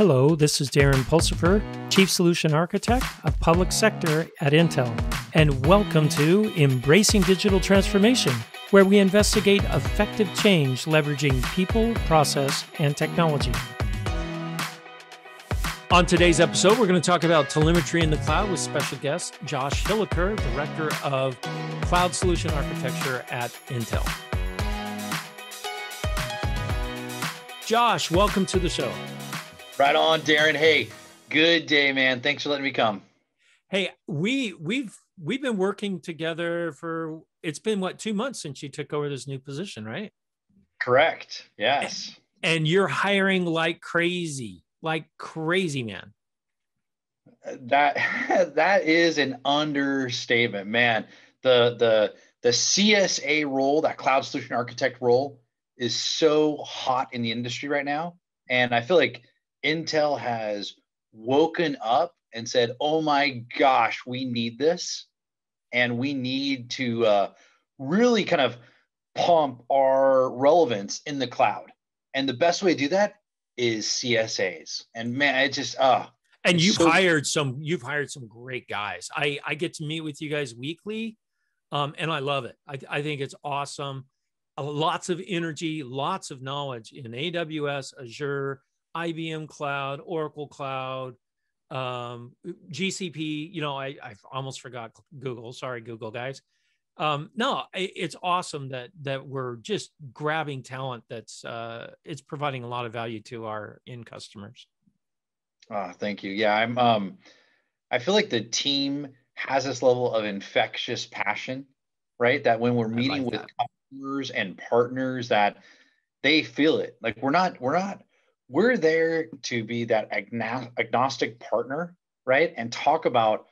Hello, this is Darren Pulsipher, Chief Solution Architect of Public Sector at Intel, and welcome to Embracing Digital Transformation, where we investigate effective change leveraging people, process, and technology. On today's episode, we're going to talk about telemetry in the cloud with special guest Josh Hilliker, Director of Cloud Solution Architecture at Intel. Josh, welcome to the show. Right on, Darren. Hey, good day, man. Thanks for letting me come. Hey, we we've we've been working together for it's been what two months since you took over this new position, right? Correct. Yes. And you're hiring like crazy, like crazy, man. That that is an understatement, man. The the the CSA role, that cloud solution architect role, is so hot in the industry right now, and I feel like Intel has woken up and said, "Oh my gosh, we need this, and we need to uh, really kind of pump our relevance in the cloud." And the best way to do that is CSAs. And man, it just uh and you've so- hired some you've hired some great guys. I I get to meet with you guys weekly, um, and I love it. I I think it's awesome. Uh, lots of energy, lots of knowledge in AWS, Azure, IBM Cloud, Oracle Cloud, um, GCP. You know, I, I almost forgot Google. Sorry, Google guys. Um, no, it's awesome that that we're just grabbing talent that's uh, it's providing a lot of value to our end customers. Oh, thank you. Yeah, I'm. Um, I feel like the team has this level of infectious passion, right? That when we're meeting like with that. customers and partners, that they feel it. Like we're not we're not we're there to be that agnostic partner, right? And talk about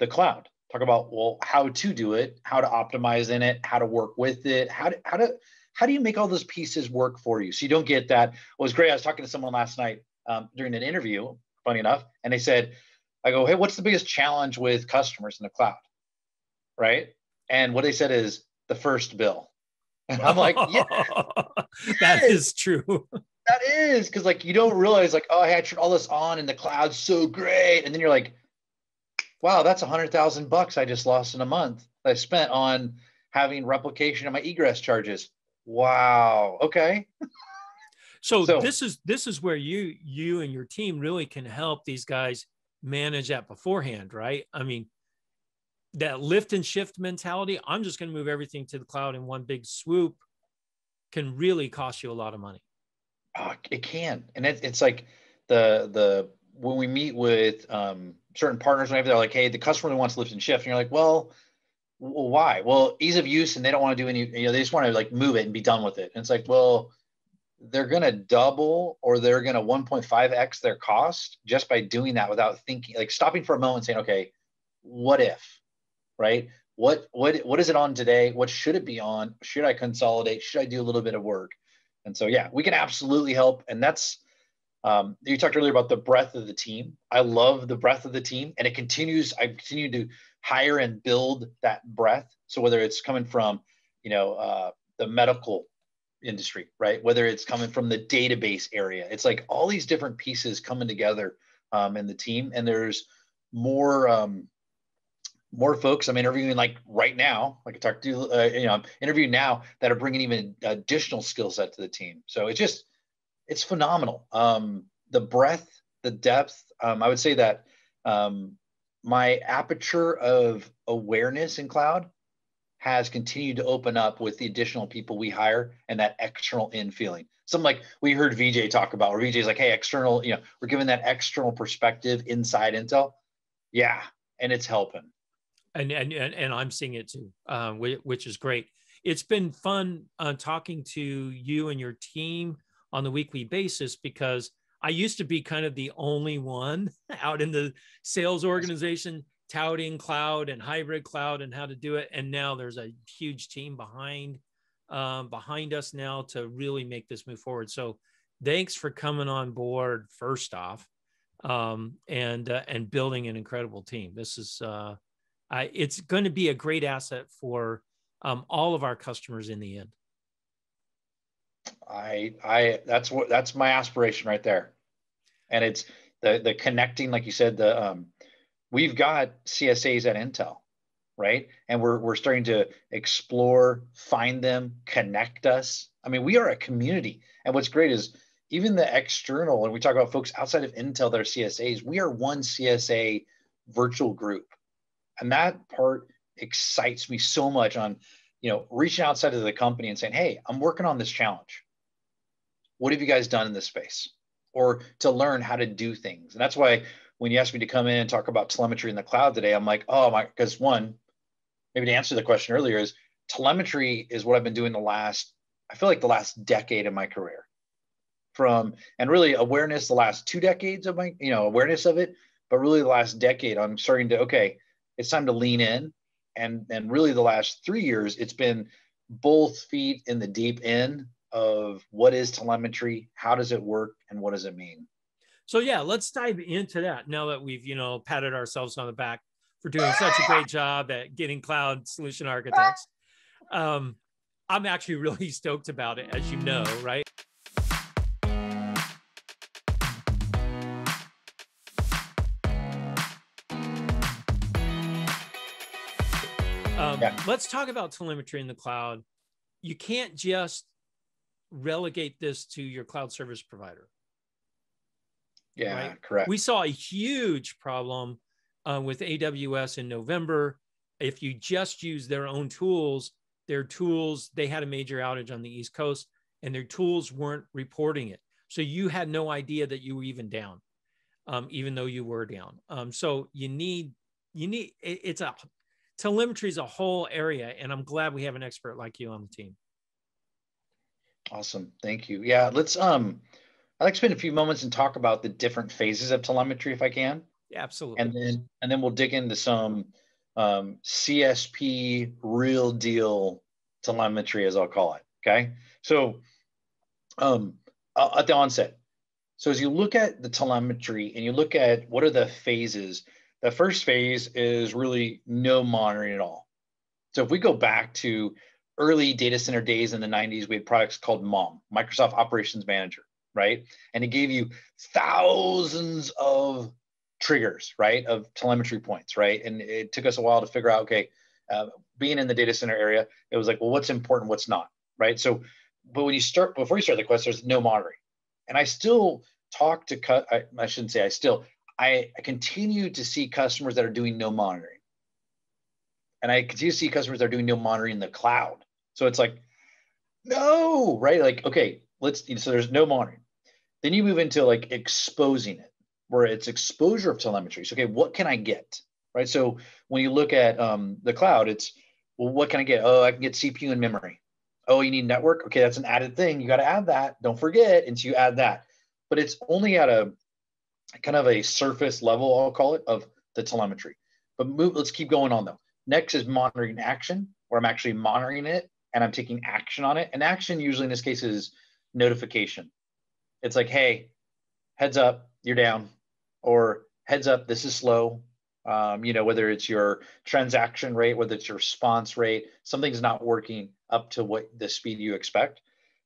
the cloud. Talk about well, how to do it, how to optimize in it, how to work with it, how to how to how do you make all those pieces work for you so you don't get that. It was great. I was talking to someone last night um, during an interview, funny enough, and they said, "I go, hey, what's the biggest challenge with customers in the cloud?" Right? And what they said is the first bill. And I'm like, yeah, that is true that is because like you don't realize like oh I had all this on and the cloud's so great, and then you're like, wow, that's a hundred thousand bucks I just lost in a month I spent on having replication of my egress charges. Wow. Okay. so, so this is this is where you you and your team really can help these guys manage that beforehand, right? I mean, that lift and shift mentality. I'm just going to move everything to the cloud in one big swoop can really cost you a lot of money. Oh, it can, and it, it's like the the when we meet with um, certain partners, whenever they're like, "Hey, the customer wants lift and shift," and you're like, "Well, well, why? Well, ease of use, and they don't want to do any. You know, they just want to like move it and be done with it." And it's like, well, they're going to double or they're going to 1.5x their cost just by doing that without thinking, like stopping for a moment, saying, "Okay, what if?" Right? What what what is it on today? What should it be on? Should I consolidate? Should I do a little bit of work? And so, yeah, we can absolutely help. And that's, um, you talked earlier about the breadth of the team. I love the breadth of the team, and it continues. I continue to hire and build that breadth. So whether it's coming from, you know, uh, the medical industry, right? Whether it's coming from the database area, it's like all these different pieces coming together um, in the team, and there's more um, more folks I'm interviewing like right now, like I talked to, uh, you know, I'm interviewing now that are bringing even additional skill set to the team. So it's just, it's phenomenal. Um, the breadth, the depth. Um, I would say that um, my aperture of awareness in cloud has continued to open up with the additional people we hire and that external in feeling. Something like we heard VJ talk about, where VJ's like, hey, external, you know, we're giving that external perspective inside Intel. Yeah, and it's helping and and and, I'm seeing it too, um, which is great. It's been fun uh, talking to you and your team on the weekly basis because I used to be kind of the only one out in the sales organization touting cloud and hybrid cloud and how to do it, and now there's a huge team behind um, behind us now to really make this move forward. So thanks for coming on board first off um, and uh, and building an incredible team. This is uh, uh, it's going to be a great asset for um, all of our customers in the end. I, I, that's what, that's my aspiration right there. and it's the the connecting, like you said, the um, we've got CSAs at Intel, right? And we're we're starting to explore, find them, connect us. I mean, we are a community, and what's great is even the external, and we talk about folks outside of Intel that are CSAs, we are one CSA virtual group. And that part excites me so much on, you know, reaching outside of the company and saying, hey, I'm working on this challenge. What have you guys done in this space? Or to learn how to do things. And that's why when you asked me to come in and talk about telemetry in the cloud today, I'm like, oh my, because one, maybe to answer the question earlier is telemetry is what I've been doing the last, I feel like the last decade of my career from and really awareness the last two decades of my you know awareness of it but really the last decade i'm starting to okay it's time to lean in. And and really the last three years it's been both feet in the deep end of what is telemetry how does it work and what does it mean? So yeah let's dive into that now that we've you know patted ourselves on the back for doing such a great job at getting cloud solution architects. Um, i'm actually really stoked about it as you know right yeah. Let's talk about telemetry in the cloud. You can't just relegate this to your cloud service provider. Yeah, right? correct. We saw a huge problem uh, with AWS in November. If you just use their own tools, their tools, they had a major outage on the East Coast and their tools weren't reporting it. So you had no idea that you were even down, um, even though you were down. Um, so you need, you need, it, it's a telemetry is a whole area, and I'm glad we have an expert like you on the team. Awesome, thank you. Yeah, let's um, I'd like to spend a few moments and talk about the different phases of telemetry, if I can. Yeah, absolutely. And then and then we'll dig into some um, CSP real deal telemetry, as I'll call it. Okay, so um, at the onset, so as you look at the telemetry and you look at what are the phases the first phase is really no monitoring at all. So if we go back to early data center days in the 90s, we had products called MOM, Microsoft Operations Manager, right? And it gave you thousands of triggers, right, of telemetry points, right? And it took us a while to figure out, okay, uh, being in the data center area, it was like, well, what's important, what's not, right? So, but when you start, before you start the quest, there's no monitoring. And I still talk to I, I shouldn't say I still, I, continue to see customers that are doing no monitoring. And I continue to see customers that are doing no monitoring in the cloud. So it's like, no, right? Like, okay, let's, so there's no monitoring. Then you move into like exposing it, where it's exposure of telemetry. So, okay, what can I get? Right. So when you look at um, the cloud, it's, well, what can I get? Oh, I can get CPU and memory. Oh, you need network. Okay, that's an added thing. You got to add that. Don't forget. And so you add that. But it's only at a kind of a surface level, I'll call it, of the telemetry. But move, let's keep going on though. Next is monitoring action, where I'm actually monitoring it and I'm taking action on it. And action usually in this case is notification. It's like, hey, heads up, you're down, or heads up, this is slow. Um, you know, whether it's your transaction rate, whether it's your response rate, something's not working up to what the speed you expect.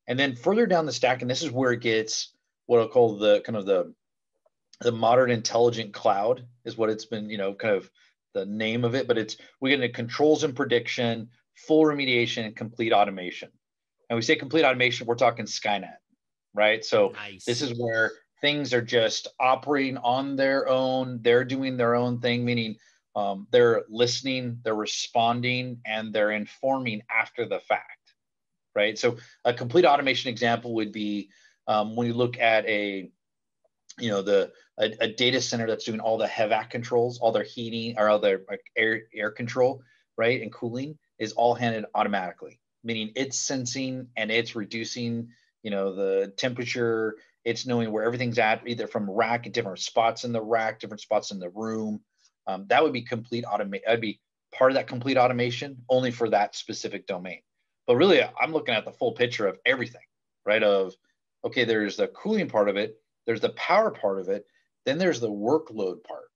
And then further down the stack, and this is where it gets what I'll call the kind of the the modern intelligent cloud is what it's been, you know, kind of the name of it, but it's we get into controls and prediction, full remediation, and complete automation. And we say complete automation, we're talking Skynet, right? So nice. this is where things are just operating on their own. They're doing their own thing, meaning um, they're listening, they're responding, and they're informing after the fact, right? So a complete automation example would be um, when you look at a you know the a, a, data center that's doing all the HVAC controls, all their heating or all their like, air air control, right, and cooling is all handled automatically, meaning it's sensing and it's reducing, you know, the temperature. It's knowing where everything's at, either from rack, different spots in the rack, different spots in the room. Um, that would be complete automation. That'd be part of that complete automation, only for that specific domain. But really, I'm looking at the full picture of everything, right? Of okay, there's the cooling part of it, there's the power part of it, then there's the workload part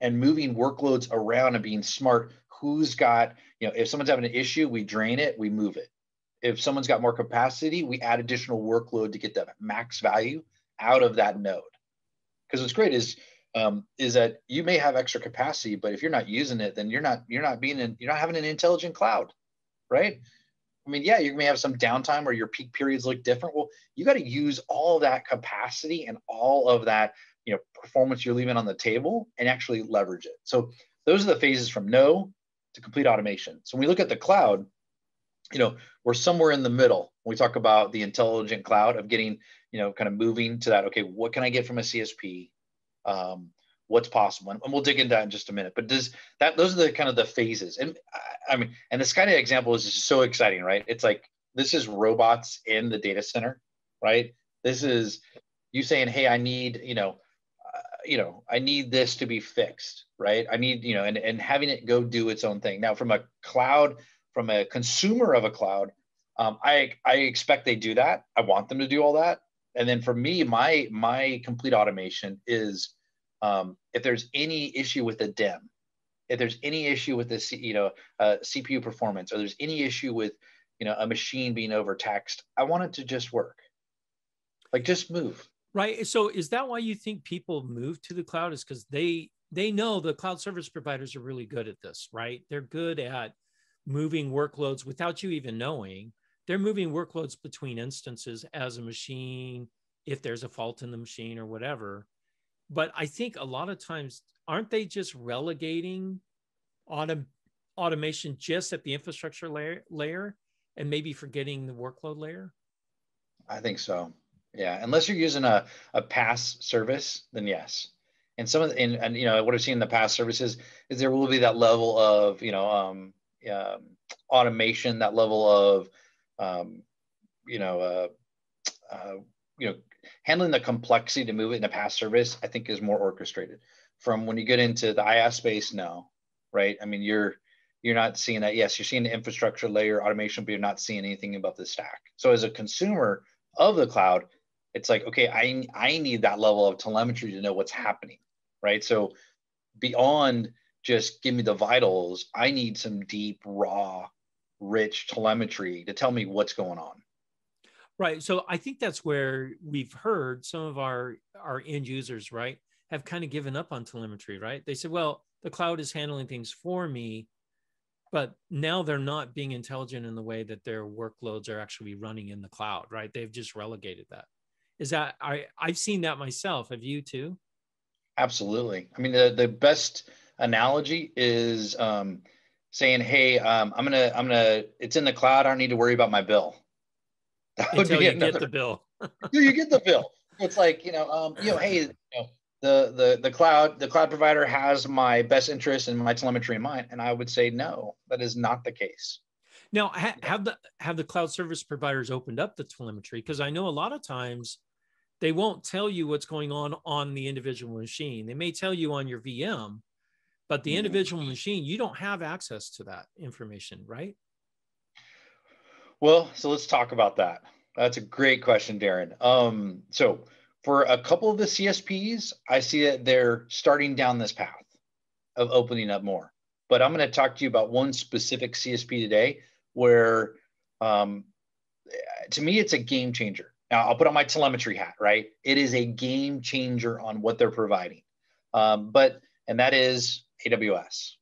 and moving workloads around and being smart. Who's got, you know, if someone's having an issue, we drain it, we move it. If someone's got more capacity, we add additional workload to get that max value out of that node. because what's great is um, is that you may have extra capacity, but if you're not using it, then you're not you're not being in, you're not having an intelligent cloud, right? I mean, yeah, you may have some downtime where your peak periods look different. Well, you got to use all that capacity and all of that, you know, performance you're leaving on the table and actually leverage it. So those are the phases from no to complete automation. So when we look at the cloud, you know, we're somewhere in the middle. When we talk about the intelligent cloud of getting, you know, kind of moving to that. Okay, what can I get from a CSP? Um, what's possible and we'll dig into that in just a minute but does that those are the kind of the phases and i mean and this kind of example is just so exciting right? It's like this is robots in the data center right? This is you saying hey i need you know uh, you know i need this to be fixed right? I need you know and, and having it go do its own thing. Now from a cloud from a consumer of a cloud um, i i expect they do that. I want them to do all that. And then for me my my complete automation is um, if there's any issue with the DIMM, if there's any issue with the you know uh, CPU performance, or there's any issue with you know a machine being overtaxed, I want it to just work. Like just move. Right. So is that why you think people move to the cloud? Is because they they know the cloud service providers are really good at this, right? They're good at moving workloads without you even knowing. They're moving workloads between instances as a machine, if there's a fault in the machine or whatever but I think a lot of times aren't they just relegating autom- automation just at the infrastructure layer, layer and maybe forgetting the workload layer? I think so. Yeah, unless you're using a, a PaaS service, then yes. And some of the, and, and you know what I've seen in the PaaS services is there will be that level of you know um, um, automation, that level of um, you know uh, uh, you know handling the complexity to move it in a PaaS service, I think is more orchestrated. From when you get into the IaaS space, no, right? I mean, you're you're not seeing that. Yes, you're seeing the infrastructure layer automation, but you're not seeing anything above the stack. So as a consumer of the cloud, it's like, okay, I I need that level of telemetry to know what's happening, right? So beyond just give me the vitals, I need some deep, raw, rich telemetry to tell me what's going on. Right. So I think that's where we've heard some of our our end users, right, have kind of given up on telemetry, right? They said, well, the cloud is handling things for me, but now they're not being intelligent in the way that their workloads are actually running in the cloud, right? They've just relegated that. Is that I I've seen that myself. Have you too? Absolutely. I mean, the the best analogy is um, saying, "Hey, um, I'm gonna I'm gonna it's in the cloud. I don't need to worry about my bill." That would Until be you another, get the bill. you get the bill. It's like you know, um, you know, hey, you know, the the the cloud the cloud provider has my best interest and my telemetry in mind, and I would say no, that is not the case. Now, ha- have the have the cloud service providers opened up the telemetry? Because I know a lot of times they won't tell you what's going on on the individual machine. They may tell you on your VM, but the mm-hmm. individual machine, you don't have access to that information, right? Well, so let's talk about that. That's a great question, Darren. Um, so for a couple of the CSPs, I see that they're starting down this path of opening up more. But I'm going to talk to you about one specific CSP today where, um, to me, it's a game changer. Now, I'll put on my telemetry hat, right? It is a game changer on what they're providing. Um, but, and that is AWS.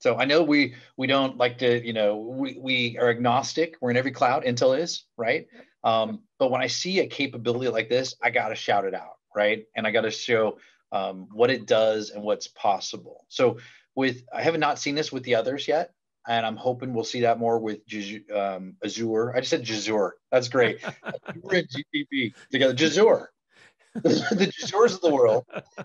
So I know we we don't like to, you know, we, we are agnostic. We're in every cloud. Intel is right. Um, but when I see a capability like this, I got to shout it out, right? And I got to show um, what it does and what's possible. So with I have not seen this with the others yet, and I'm hoping we'll see that more with um, Azure. I just said Jazure. That's great. We're in GCP together. Jazure. the Jazures of the world.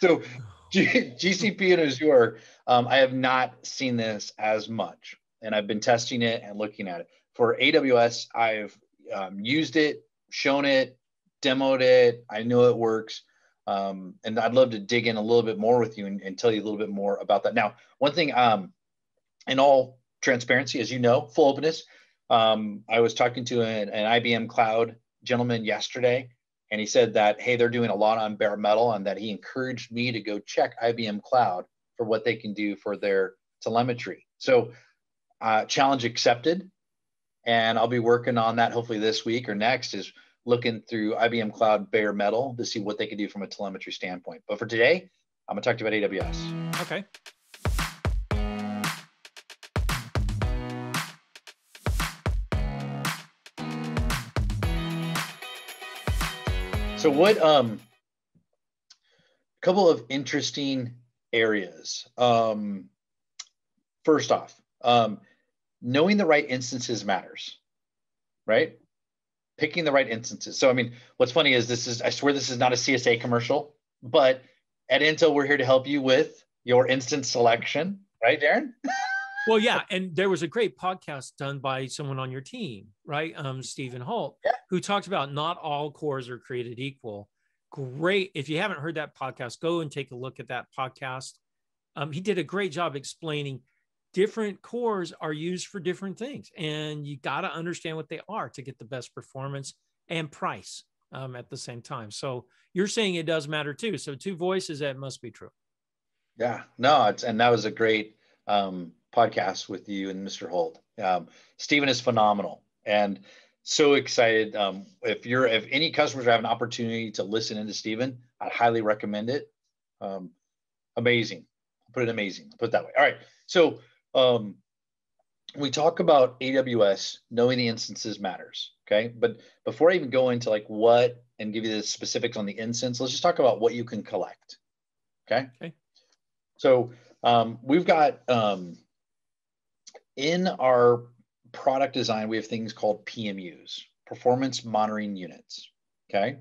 so G- GCP and Azure, um, I have not seen this as much, and I've been testing it and looking at it. For AWS, I've um, used it, shown it, demoed it. I know it works. Um, and I'd love to dig in a little bit more with you and, and tell you a little bit more about that. Now, one thing, um, in all transparency, as you know, full openness, um, I was talking to an, an IBM Cloud gentleman yesterday, and he said that hey they're doing a lot on bare metal and that he encouraged me to go check ibm cloud for what they can do for their telemetry so uh, challenge accepted and i'll be working on that hopefully this week or next is looking through IBM Cloud Bare Metal to see what they can do from a telemetry standpoint. But for today, I'm going to talk to you about AWS. Okay. So what um a couple of interesting areas. Um first off, um knowing the right instances matters. Right? Picking the right instances. So I mean, what's funny is this is I swear this is not a CSA commercial, but at Intel we're here to help you with your instance selection, right, Darren? well, yeah, and there was a great podcast done by someone on your team, right? Um, Stephen Holt, yeah. who talked about not all cores are created equal. Great. If you haven't heard that podcast, go and take a look at that podcast. Um, he did a great job explaining different cores are used for different things, and you got to understand what they are to get the best performance and price um, at the same time. So you're saying it does matter too. So two voices, that must be true. Yeah, no, it's, and that was a great um, podcast with you and Mr. Holt. Um, Stephen is phenomenal and so excited. Um, if you're, if any customers have an opportunity to listen into Stephen, I highly recommend it. Um, amazing. put it amazing. put it that way. All right. So um, we talk about AWS, knowing the instances matters. Okay. But before I even go into like what and give you the specifics on the instance, let's just talk about what you can collect. Okay. Okay. So um, we've got um, in our product design, we have things called PMUs, performance monitoring units. Okay.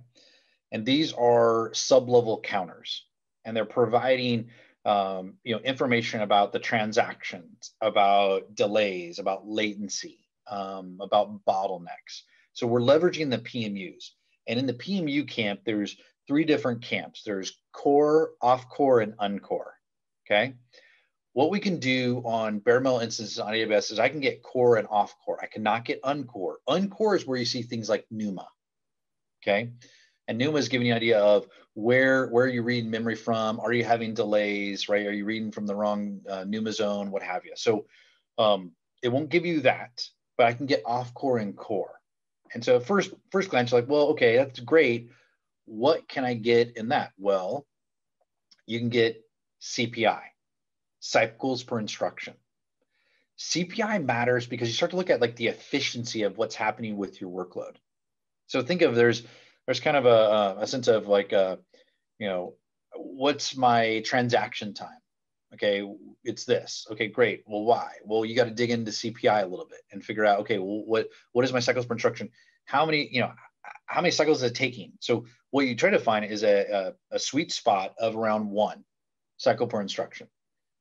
And these are sub-level counters, and they're providing um, you know information about the transactions, about delays, about latency, um, about bottlenecks. So we're leveraging the PMUs. And in the PMU camp, there's three different camps. There's core, off core, and uncore. Okay. What we can do on bare metal instances on AWS is I can get core and off core. I cannot get uncore. Uncore is where you see things like NUMA. Okay. And NUMA is giving you an idea of where where are you reading memory from? Are you having delays? Right? Are you reading from the wrong uh, NUMA zone? What have you? So um, it won't give you that, but I can get off core and core. And so first first glance, you're like, well, okay, that's great. What can I get in that? Well, you can get CPI cycles per instruction. CPI matters because you start to look at like the efficiency of what's happening with your workload. So think of there's there's kind of a, a sense of like a, uh, you know what's my transaction time? Okay, it's this. Okay, great. Well, why? Well, you got to dig into CPI a little bit and figure out okay, well, what what is my cycles per instruction? How many you know how many cycles is it taking? So what you try to find is a, a, a sweet spot of around one cycle per instruction.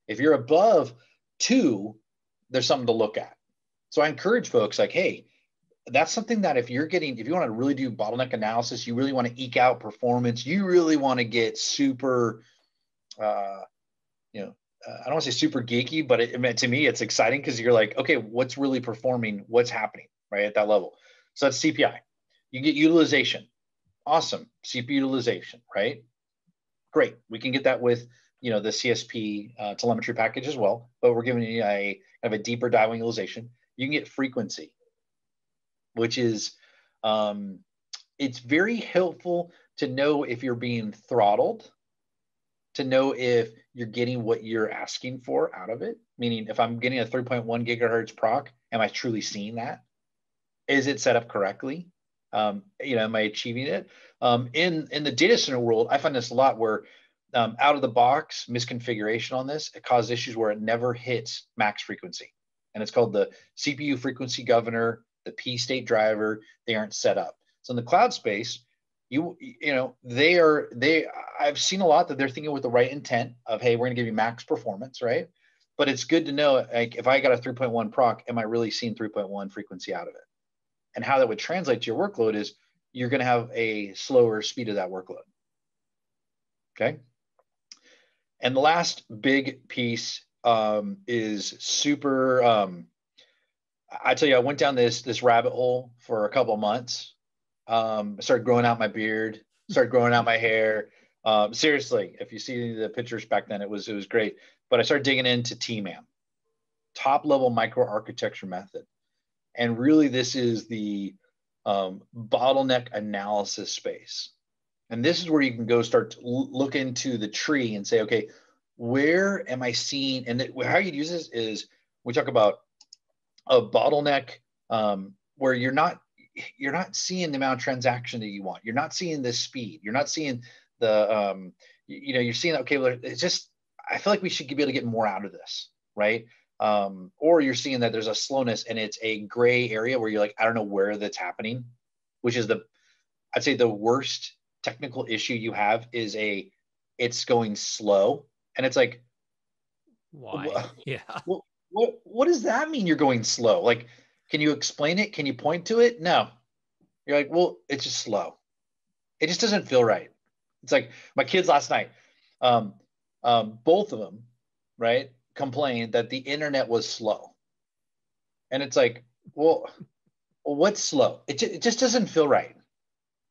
If you're above two, there's something to look at. So I encourage folks like, hey, that's something that if you're getting, if you want to really do bottleneck analysis, you really want to eke out performance, you really want to get super, uh, you know, uh, I don't want to say super geeky, but it, meant to me, it's exciting because you're like, okay, what's really performing? What's happening right at that level? So that's CPI. You get utilization. Awesome. CPU utilization, right? Great. We can get that with you know the CSP uh, telemetry package as well, but we're giving you a kind of a deeper dive utilization. You can get frequency, which is um, it's very helpful to know if you're being throttled, to know if you're getting what you're asking for out of it. Meaning, if I'm getting a 3.1 gigahertz proc, am I truly seeing that? Is it set up correctly? Um, you know, am I achieving it? Um, in in the data center world, I find this a lot where um, out of the box misconfiguration on this, it caused issues where it never hits max frequency. And it's called the CPU frequency governor, the P state driver. They aren't set up. So in the cloud space, you you know they are they I've seen a lot that they're thinking with the right intent of hey we're going to give you max performance right, but it's good to know like if I got a 3.1 proc, am I really seeing 3.1 frequency out of it? And how that would translate to your workload is you're going to have a slower speed of that workload. Okay. And the last big piece um, is super. Um, I tell you, I went down this this rabbit hole for a couple months. Um, I started growing out my beard, started growing out my hair. Um, seriously, if you see any of the pictures back then, it was it was great. But I started digging into TMAM, top level microarchitecture method, and really this is the um, bottleneck analysis space. And this is where you can go start to look into the tree and say, okay, where am I seeing? And how you use this is we talk about a bottleneck um, where you're not you're not seeing the amount of transaction that you want. You're not seeing the speed. You're not seeing the um, you, you know you're seeing that okay. Well, it's just I feel like we should be able to get more out of this, right? Um, or you're seeing that there's a slowness and it's a gray area where you're like I don't know where that's happening, which is the I'd say the worst technical issue you have is a it's going slow. And it's like why? Yeah. what, what what does that mean you're going slow? Like can you explain it? Can you point to it? No. You're like well it's just slow. It just doesn't feel right. It's like my kids last night um, um, both of them right complained that the internet was slow. And it's like well what's slow? It, it just doesn't feel right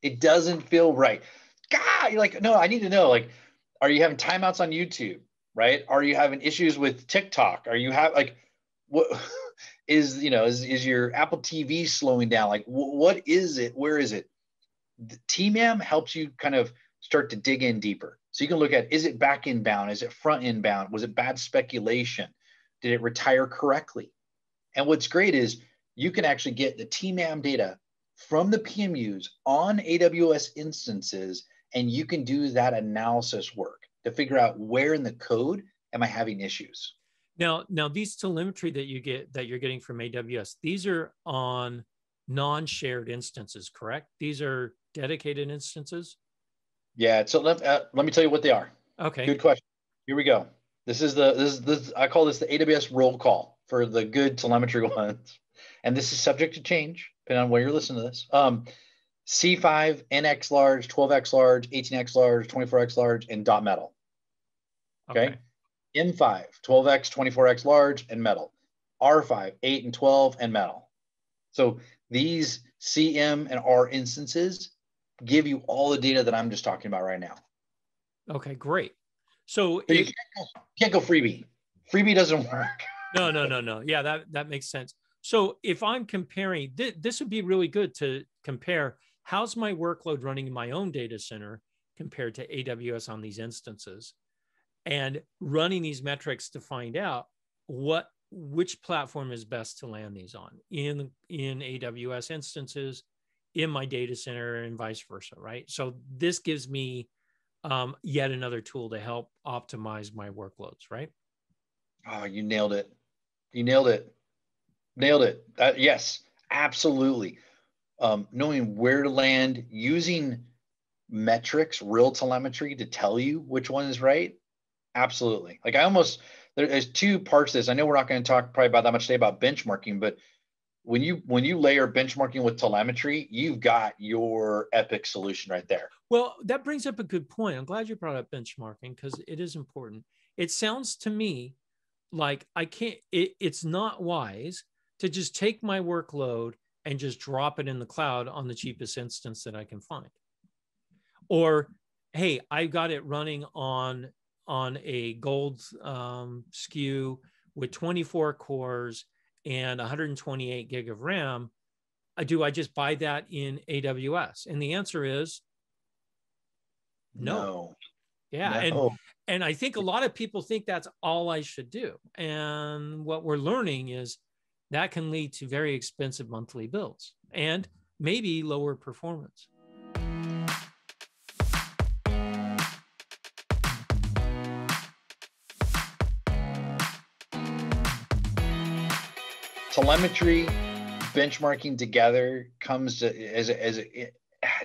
it doesn't feel right god you're like no i need to know like are you having timeouts on YouTube? Right? Are you having issues with TikTok? Are you have like what is you know is, is your Apple TV slowing down? Like what is it? Where is it? The TMAM helps you kind of start to dig in deeper. So you can look at is it back-end bound? Is it front-end bound? Was it bad speculation? Did it retire correctly? And what's great is you can actually get the TMAM data from the PMUs on AWS instances and you can do that analysis work to figure out where in the code am I having issues. Now, now these telemetry that you get that you're getting from AWS, these are on non-shared instances, correct? These are dedicated instances. Yeah. So let, uh, let me tell you what they are. Okay. Good question. Here we go. This is the this is this I call this the AWS roll call for the good telemetry ones, and this is subject to change depending on where you're listening to this. Um, C5, NX large, 12X large, 18X large, 24X large, and dot metal. Okay. okay. M5, 12X, 24X large, and metal. R5, 8 and 12, and metal. So these CM and R instances give you all the data that I'm just talking about right now. Okay, great. So you can't go, can't go freebie. Freebie doesn't work. no, no, no, no. Yeah, that that makes sense. So if I'm comparing, th- this would be really good to compare how's my workload running in my own data center compared to AWS on these instances? And running these metrics to find out what which platform is best to land these on in in AWS instances, in my data center, and vice versa, right? So this gives me um, yet another tool to help optimize my workloads, right? Oh, you nailed it! You nailed it! Nailed it! Yes, absolutely um, knowing where to land, using metrics, real telemetry to tell you which one is right. Absolutely. Like I almost there's two parts to this. I know we're not going to talk probably about that much today about benchmarking, but when you when you layer benchmarking with telemetry, you've got your epic solution right there. Well, that brings up a good point. I'm glad you brought up benchmarking because it is important. It sounds to me like I can't. It, it's not wise to just take my workload and just drop it in the cloud on the cheapest instance that I can find. Or, hey, I've got it running on on a gold um, SKU with 24 cores and 128 gig of RAM. Uh, do I just buy that in AWS? And the answer is no. no. Yeah, no. and and I think a lot of people think that's all I should do. And what we're learning is that can lead to very expensive monthly bills and maybe lower performance. Telemetry, benchmarking together comes to, as a, as a,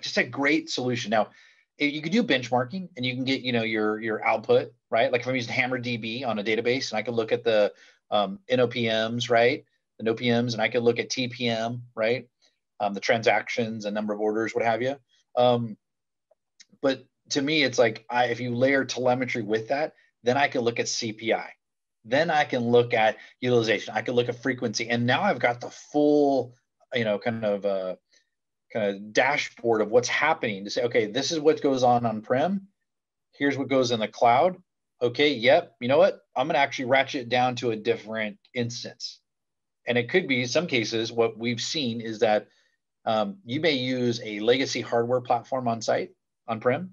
just a great solution. Now, you can do benchmarking and you can get you know your your output right. Like if I'm using Hammer DB on a database and I can look at the um, NOPMs right the NOPMs, and I could look at TPM, right? Um, the transactions and number of orders, what have you. Um, but to me, it's like I, if you layer telemetry with that, then I can look at CPI. Then I can look at utilization. I can look at frequency, and now I've got the full, you know, kind of uh, kind of dashboard of what's happening to say, okay, this is what goes on on prem. Here's what goes in the cloud. Okay, yep. You know what? I'm going to actually ratchet it down to a different instance and it could be some cases what we've seen is that um, you may use a legacy hardware platform on site, on prem,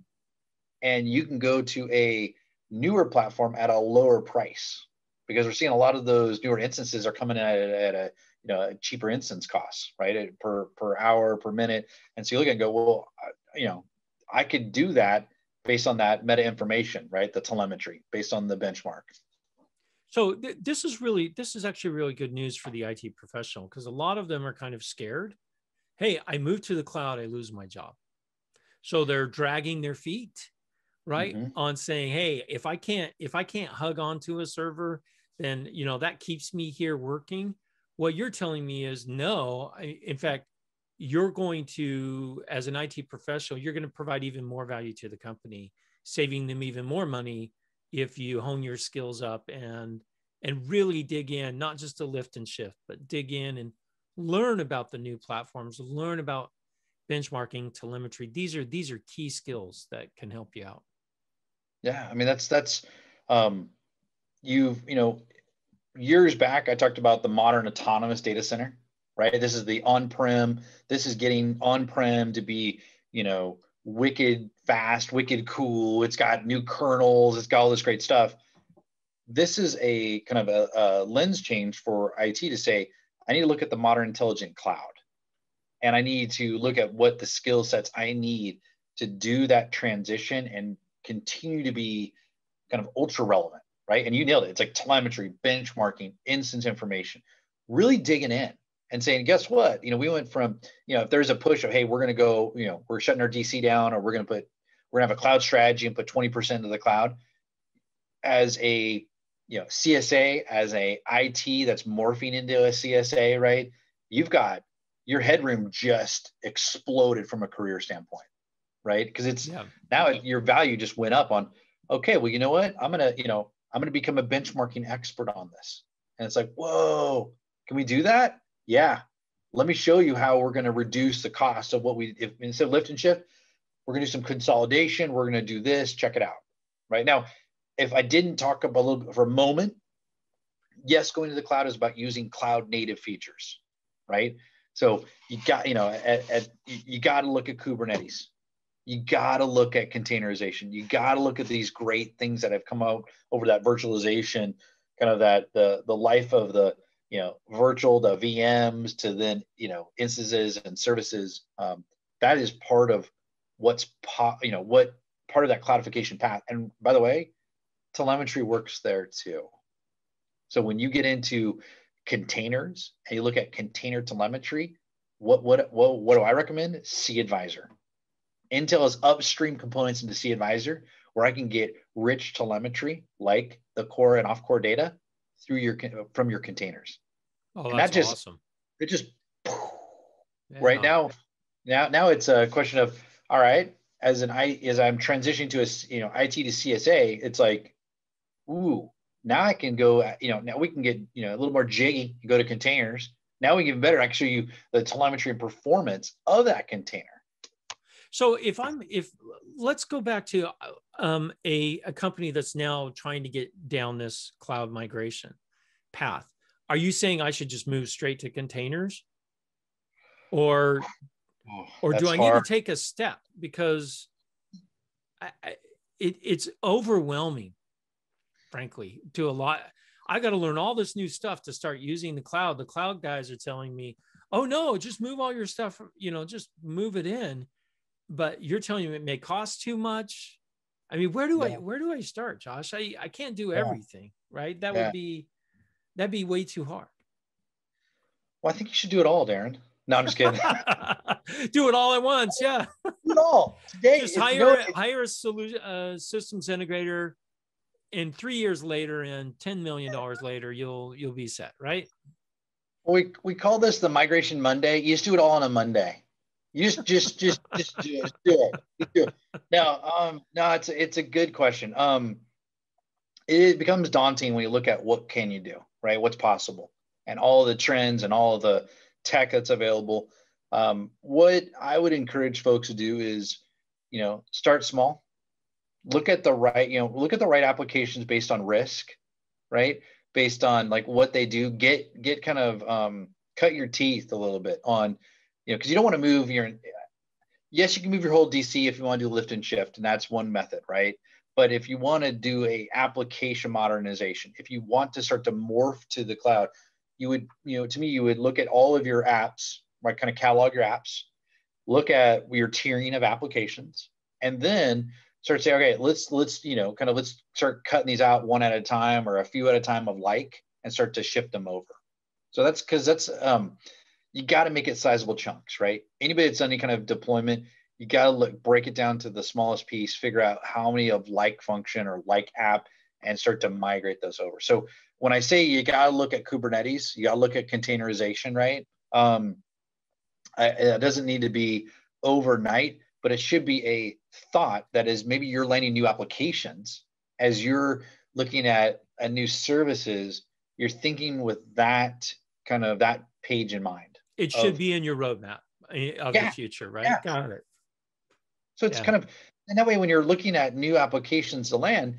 and you can go to a newer platform at a lower price because we're seeing a lot of those newer instances are coming at, at a you know a cheaper instance costs, right? Per per hour, per minute. And so you look and go, well, you know, I could do that based on that meta information, right? The telemetry based on the benchmark. So th- this is really this is actually really good news for the IT professional because a lot of them are kind of scared. Hey, I move to the cloud, I lose my job. So they're dragging their feet, right? Mm-hmm. On saying, hey, if I can't if I can't hug onto a server, then you know that keeps me here working. What you're telling me is no. I, in fact, you're going to, as an IT professional, you're going to provide even more value to the company, saving them even more money if you hone your skills up and and really dig in, not just to lift and shift, but dig in and learn about the new platforms, learn about benchmarking, telemetry. These are these are key skills that can help you out. Yeah, I mean that's that's um, you've you know years back I talked about the modern autonomous data center right? This is the on-prem. This is getting on-prem to be, you know, wicked fast, wicked cool. It's got new kernels. It's got all this great stuff. This is a kind of a, a lens change for IT to say, I need to look at the modern intelligent cloud, and I need to look at what the skill sets I need to do that transition and continue to be kind of ultra relevant, right? And you nailed it. It's like telemetry, benchmarking, instance information, really digging in and saying, guess what? You know, we went from, you know, if there's a push of, hey, we're going to go, you know, we're shutting our DC down or we're going to put, we're going to have a cloud strategy and put 20% of the cloud as a, you know, CSA, as a IT that's morphing into a CSA, right? You've got your headroom just exploded from a career standpoint, right? Because it's yeah. now it, your value just went up on, okay, well, you know what? I'm going to, you know, I'm going to become a benchmarking expert on this. And it's like, whoa, can we do that? Yeah, let me show you how we're going to reduce the cost of what we, if instead of lift and shift, we're going to do some consolidation. We're going to do this, check it out. Right now, if I didn't talk about a little bit for a moment, yes, going to the cloud is about using cloud native features, right? So you got, you know, at, at, you got to look at Kubernetes. You got to look at containerization. You got to look at these great things that have come out over that virtualization, kind of that the the life of the you know virtual to VMs to then you know instances and services. Um, that is part of what's po- you know what part of that cloudification path. And by the way, telemetry works there too. So when you get into containers and you look at container telemetry, what what what, what do I recommend? cAdvisor. Intel is upstream components into cAdvisor where I can get rich telemetry like the core and off core data through your from your containers. Oh, and that just awesome. it just yeah. right now now now it's a question of all right as an I as I'm transitioning to a you know IT to CSA it's like ooh now I can go you know now we can get you know a little more jiggy go to containers now we can get better I can show you the telemetry and performance of that container so if I'm if let's go back to um, a, a company that's now trying to get down this cloud migration path. Are you saying I should just move straight to containers? Or oh, or do I hard. need to take a step because I, I, it, it's overwhelming, frankly, to a lot. I got to learn all this new stuff to start using the cloud. The cloud guys are telling me, "Oh no, just move all your stuff. You know, just move it in." But you're telling me it may cost too much. I mean, where do yeah. I where do I start, Josh? I I can't do yeah. everything, right? That yeah. would be that'd be way too hard. Well, I think you should do it all, Darren. No, I'm just kidding. do it all at once, yeah. do it all today. Just hire no, hire a solution uh, systems integrator, and three years later, and ten million dollars later, you'll you'll be set, right? We we call this the migration Monday. You just do it all on a Monday. You just just just just do it. Do it. Do it. No, um, no, it's a, it's a good question. Um, it becomes daunting when you look at what can you do, right? What's possible, and all the trends and all the tech that's available. Um, what I would encourage folks to do is, you know, start small. Look at the right, you know, look at the right applications based on risk, right? Based on like what they do. Get get kind of um, cut your teeth a little bit on you know, because you don't want to move your. Yes, you can move your whole DC if you want to do lift and shift, and that's one method, right? But if you want to do a application modernization, if you want to start to morph to the cloud, you would, you know, to me, you would look at all of your apps, right? Kind of catalog your apps, look at your tiering of applications, and then start to say, okay, let's let's you know, kind of let's start cutting these out one at a time or a few at a time of like, and start to shift them over. So that's because that's um, you got to make it sizable chunks, right? Anybody that's done any kind of deployment, you got to look, break it down to the smallest piece, figure out how many of like function or like app, and start to migrate those over. So when I say you got to look at Kubernetes, you got to look at containerization, right? Um, I, it doesn't need to be overnight, but it should be a thought that is maybe you're landing new applications as you're looking at a new services. You're thinking with that kind of that page in mind. It should of, be in your roadmap eh, of yeah, the future, right? Yeah. Got it. So it's yeah. kind of, and that way, when you're looking at new applications to land,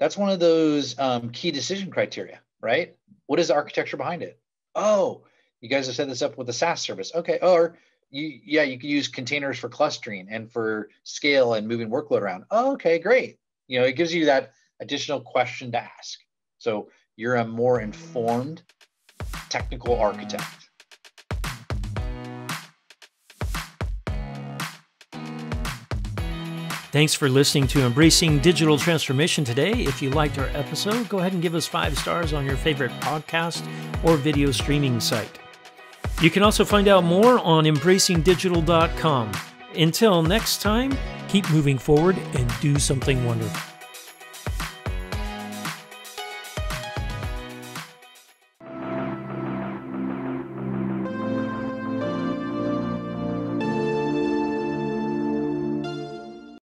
that's one of those um, key decision criteria, right? What is the architecture behind it? Oh, you guys have set this up with a SaaS service. Okay. Or you, yeah, you can use containers for clustering and for scale and moving workload around. Oh, okay, great. You know, it gives you that additional question to ask. So you're a more informed technical architect. Thanks for listening to Embracing Digital Transformation today. If you liked our episode, go ahead and give us five stars on your favorite podcast or video streaming site. You can also find out more on embracingdigital.com. Until next time, keep moving forward and do something wonderful.